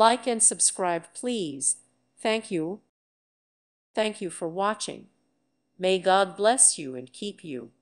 Like and subscribe, please. Thank you. Thank you for watching. May God bless you and keep you.